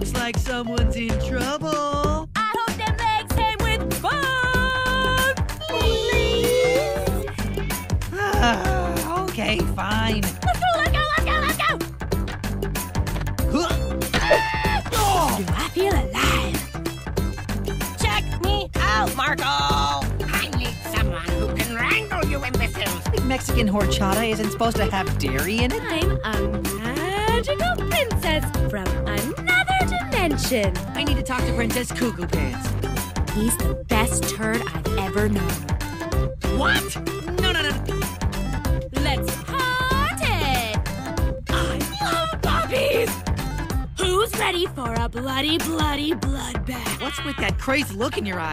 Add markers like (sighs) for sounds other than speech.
Looks like someone's in trouble. I hope them legs came with fun. Ah, (sighs) okay, fine. Let's go, let's go, let's go, let's go. Do I feel alive? Check me out, Marco! I need someone who can wrangle you imbeciles. Like Mexican horchata isn't supposed to have dairy in it. I'm a magical princess from dimension. I need to talk to Princess Cuckoo Pants. He's the best turd I've ever known. What? No, no, no. Let's party! I love puppies! Who's ready for a bloody, bloody bloodbath? What's with that crazy look in your eye?